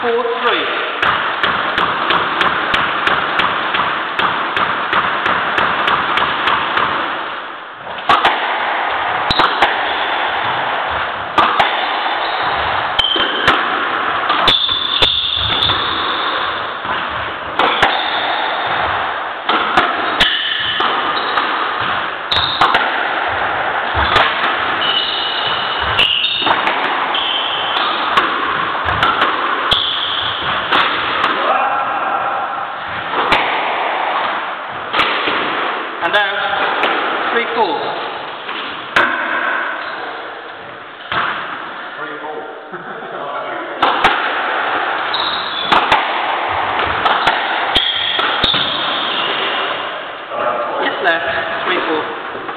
four, three. And out. Three, four. Yes, left. Three, four.